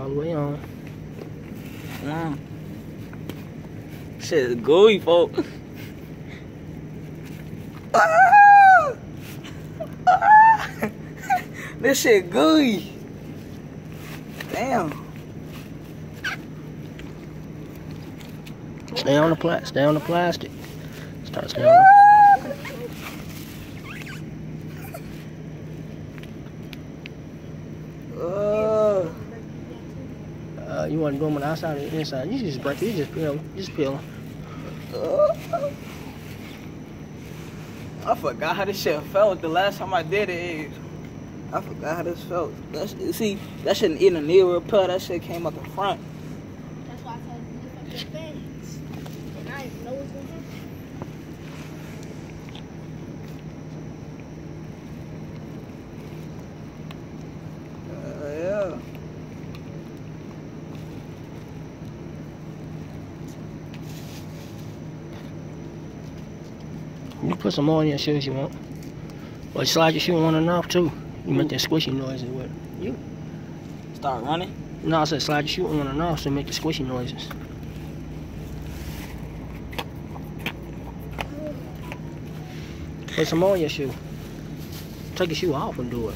all the way on. Mm. Shit is gooey, folk. Ah! Ah! this shit gooey. Damn. Stay on the plastic. Stay on the plastic. Start staying on the Uh, Uh, you want to do them on the outside or the inside? You just break. it. You just peel. You just peel uh. I forgot how this shit felt the last time I did it. I forgot how this felt. That's, see, that shit in a near repair. That shit came out the front. That's why I told you to lift up your fans. And I didn't know what's gonna happen. Uh, yeah. You put some more in your shoe if you want. Or slide your shoe on and off too. You make that squishy noise with it. You start running. No, I said slide your shoe on and off so you make the squishy noises. Put some more in your shoe. Take your shoe off and do it.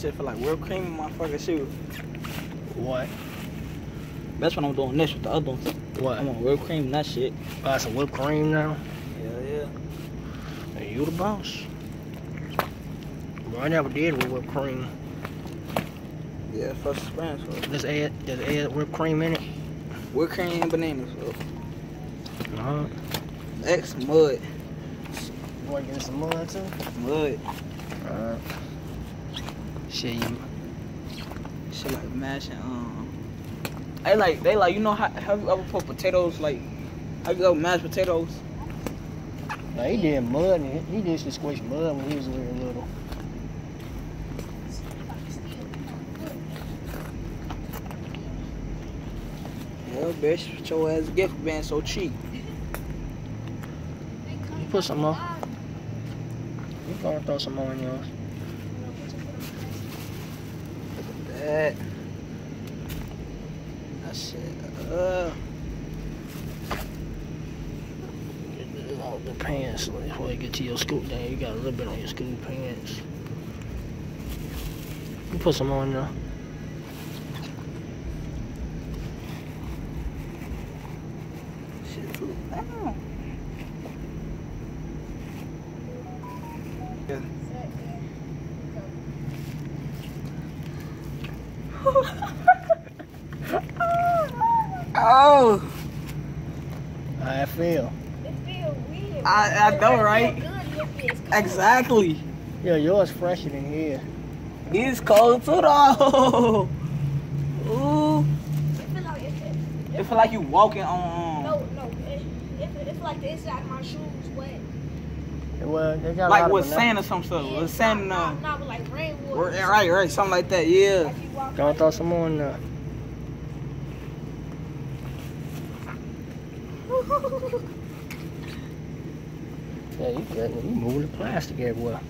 Shit feel like whipped cream in my fucking shoe. What? That's when I'm doing this with the other one. What? I'm on whipped cream and that shit. Buy some whipped cream now. Yeah, yeah. Hey, you the boss. Well, I never did with whipped cream. Yeah, first experience. So. Let's add, let's add whipped cream in it. Whipped cream and bananas. So. Uh-huh. X mud. You want to get some mud too? Mud. Alright. Shit, you. Shit like mashing. Um. They like they like you know how have you ever put potatoes like have you ever mashed potatoes? Now, he did mud. and He used to squish mud when he was really little. Yeah, bitch. Your ass gift being so cheap? You put some more. You gonna throw some more in yours. That. That shit. Uh. Get all the pants before you get to your scoop. Then you got a little bit on your scoop pants. You put some on now. there. Shit too down. Oh, How I feel. It feel weird. I- I know, feel right? good, it feels cold. exactly. Yeah, yours fresher than here. It's cold too though. Ooh, It feel like it, it, it feel like you walking on. no, no. It, it, it feel like the inside of my shoes wet. Well, they got a Like lot with of sand or some stuff. With sand, Nah, uh, nah, but like rainwood. right, right, something like that. Yeah. Like Gonna throw some more in there. Yeah, you good. You moving the plastic everywhere.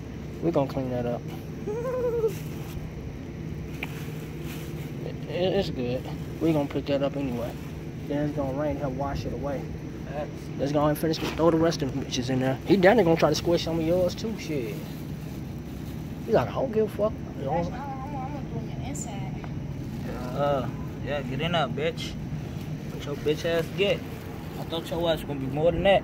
We're gonna clean that up. It, it- it's good. We're gonna pick that up anyway. Then it's gonna rain, help wash it away. Let's go ahead and finish. Throw the rest of the bitches in there. He there gonna try to squish some of yours too. Shit. He's like, I don't give a fuck. Inside. Uh, yeah, get in there, bitch. What your bitch ass get? I thought your ass was gonna be more than that.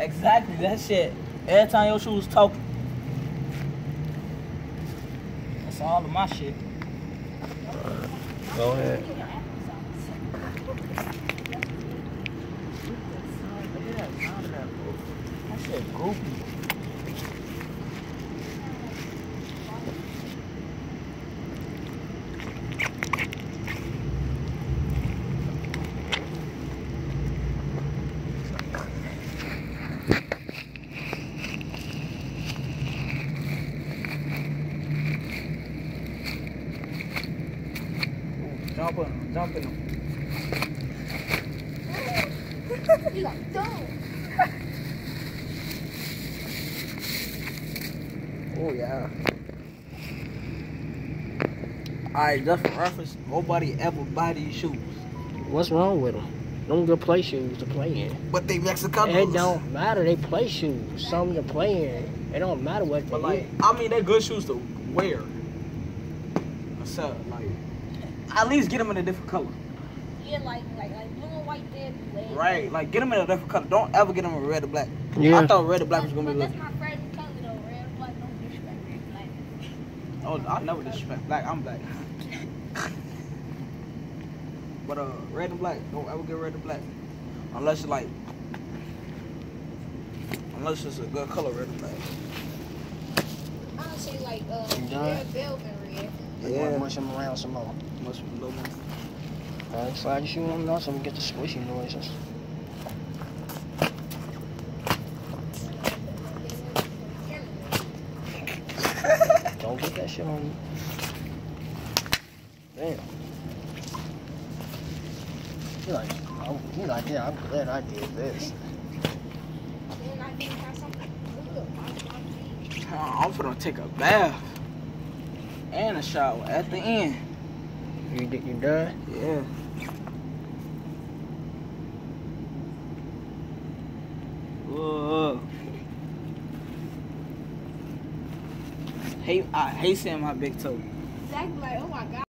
Exactly, that shit. Every time your shoes talking. That's all of my shit. Go ahead. said goofy. Jumping, jumping. He's like, don't. Oh yeah. Alright, just for reference, nobody ever buy these shoes. What's wrong with them? Them good play shoes to play in. But they Mexican. It don't matter. They play shoes. Something to play in. It don't matter what they But like, is. I mean, they're good shoes to wear. So like, at least get them in a different color. Yeah, like, like, like blue and white there. red. Right, like get them in a different color. Don't ever get them in red or black. Yeah. I thought red or black was gonna be that's good. my favorite color though. Red and black. Don't disrespect red and black. Oh, I never disrespect black. I'm black. but uh, red and black. Don't ever get red and black, unless it's like, unless it's a good color, red and black. I would say like uh, You done? red velvet red. You want to mush them around some more. Must them a little more. Alright, slide your shoe on now so we get the squishy noises. Don't get that shit on you. Damn. You're like, oh, you're like, yeah, I'm glad I did this. Then I think have something good. My- my feet. I'm finna take a bath and a shower at the end. You, you done? Yeah. Hey, I hate seeing my big toe. Zach like, oh my god.